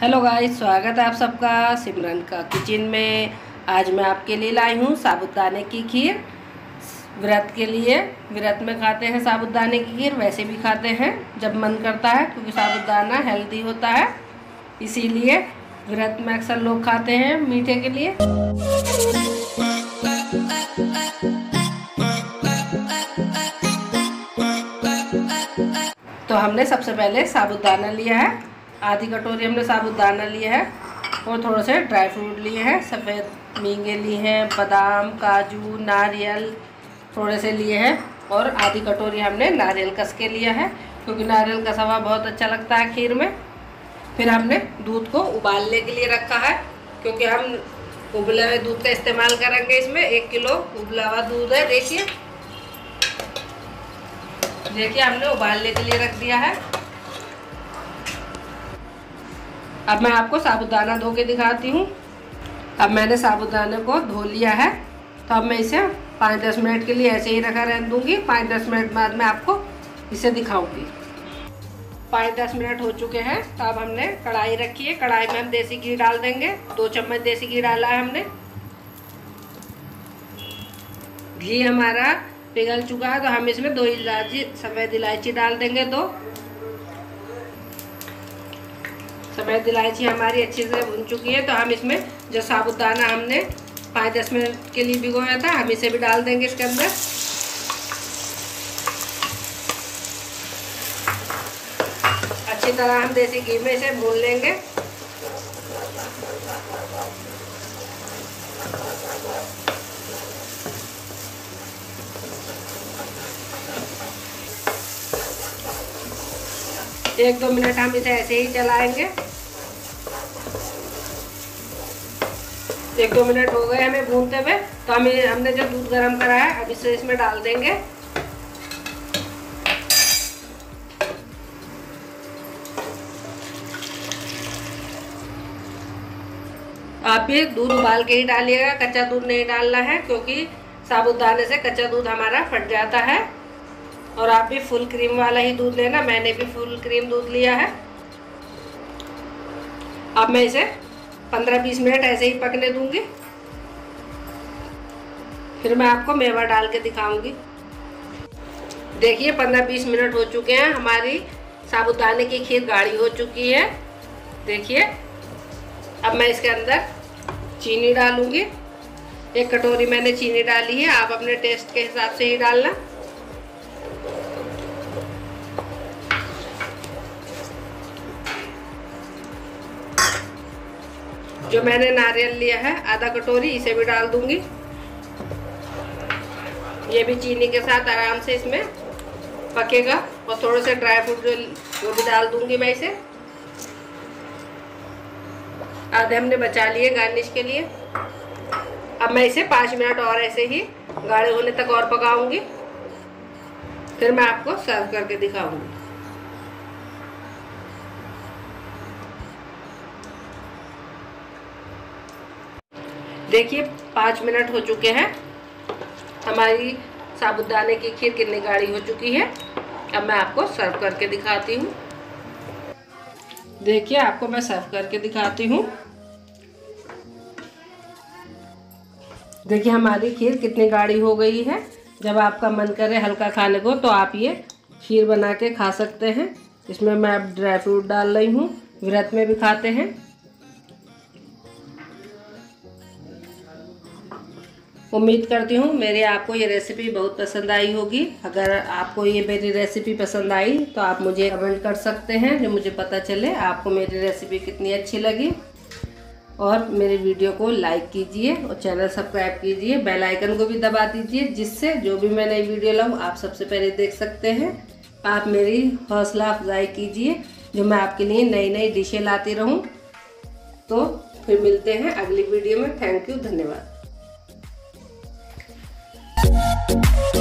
Hello guys, स्वागत है आप सबका सिमरन का किचन में। आज मैं आपके लिए लाई हूँ साबुदाने की खीर। व्रत के लिए, व्रत में खाते हैं साबुदाने की खीर, वैसे भी खाते हैं, जब मन करता है, क्योंकि साबुदाना हेल्दी होता है। इसीलिए व्रत में अक्सर लोग खाते हैं मीठे के लिए। तो हमने सबसे पहले साबुदाना लिया है। आधी कटोरी हमने साबुदाना लिया है और थोड़े से ड्राई फ्रूट लिए हैं, सफ़ेद मींगे लिए हैं, बादाम, काजू, नारियल थोड़े से लिए हैं और आधी कटोरी हमने नारियल कस के लिया है, क्योंकि नारियल कसा हुआ बहुत अच्छा लगता है खीर में। फिर हमने दूध को उबालने के लिए रखा है, क्योंकि हम उबले हुए दूध का इस्तेमाल करेंगे इसमें। एक किलो उबला हुआ दूध है, देखिए। देखिए, हमने उबालने के लिए रख दिया है। अब मैं आपको साबुदाना धो के दिखाती हूँ। अब मैंने साबुदाने को धो लिया है। तो अब मैं इसे पाँच दस मिनट के लिए ऐसे ही रखा रह दूँगी। पाँच दस मिनट बाद मैं आपको इसे दिखाऊँगी। पाँच दस मिनट हो चुके हैं। तो अब हमने कढ़ाई रखी है। कढ़ाई में हम देसी घी डाल देंगे। दो चम्मच देसी घी डाला है हमने। घी हमारा पिघल चुका है। तो हम इसमें दो इलायची, सफ़ेद इलायची डाल देंगे दो। सफ़ेद इलायची हमारी अच्छे से भुन चुकी है तो हम इसमें जो साबुदाना हमने पाँच दस मिनट के लिए भिगोया था, हम इसे भी डाल देंगे इसके अंदर। अच्छी तरह हम देसी घी में इसे भून लेंगे। एक दो मिनट हम इसे ऐसे ही चलाएँगे। एक दो मिनट हो गए हमें भूनते हुए तो हम, हमने जो दूध गर्म करा है अब इसे इसमें डाल देंगे। आप भी दूध उबाल के ही डालिएगा, कच्चा दूध नहीं डालना है, क्योंकि साबुदाने से कच्चा दूध हमारा फट जाता है। और आप भी फुल क्रीम वाला ही दूध लेना, मैंने भी फुल क्रीम दूध लिया है। अब मैं इसे 15-20 मिनट ऐसे ही पकने दूँगी। फिर मैं आपको मेवा डाल के दिखाऊँगी। देखिए 15-20 मिनट हो चुके हैं। हमारी साबुदाने की खीर गाढ़ी हो चुकी है। देखिए, अब मैं इसके अंदर चीनी डालूँगी। एक कटोरी मैंने चीनी डाली है। आप अपने टेस्ट के हिसाब से ही डालना। जो मैंने नारियल लिया है, आधा कटोरी, इसे भी डाल दूँगी। ये भी चीनी के साथ आराम से इसमें पकेगा और थोड़े से ड्राई फ्रूट जो, वो भी डाल दूँगी मैं इसे। आधे हमने बचा लिए गार्निश के लिए। अब मैं इसे पाँच मिनट और ऐसे ही गाढ़े होने तक और पकाऊँगी। फिर मैं आपको सर्व करके दिखाऊँगी। देखिए, पाँच मिनट हो चुके हैं। हमारी साबुदाने की खीर कितनी गाढ़ी हो चुकी है। अब मैं आपको सर्व करके दिखाती हूँ। देखिए, आपको मैं सर्व करके दिखाती हूँ। देखिए, हमारी खीर कितनी गाढ़ी हो गई है। जब आपका मन करे हल्का खाने को तो आप ये खीर बना के खा सकते हैं। इसमें मैं अब ड्राई फ्रूट डाल रही हूँ। व्रत में भी खाते हैं। उम्मीद करती हूँ मेरी आपको ये रेसिपी बहुत पसंद आई होगी। अगर आपको ये मेरी रेसिपी पसंद आई तो आप मुझे कमेंट कर सकते हैं, जो मुझे पता चले। आपको मेरी रेसिपी कितनी अच्छी लगी। और मेरे वीडियो को लाइक कीजिए और चैनल सब्सक्राइब कीजिए। बेल आइकन को भी दबा दीजिए, जिससे जो भी मैं नई वीडियो लाऊँ, आप सबसे पहले देख सकते हैं। आप मेरी हौसला अफजाई कीजिए, जो मैं आपके लिए नई नई डिशें लाती रहूँ। तो फिर मिलते हैं अगली वीडियो में। थैंक यू धन्यवाद। Thank you.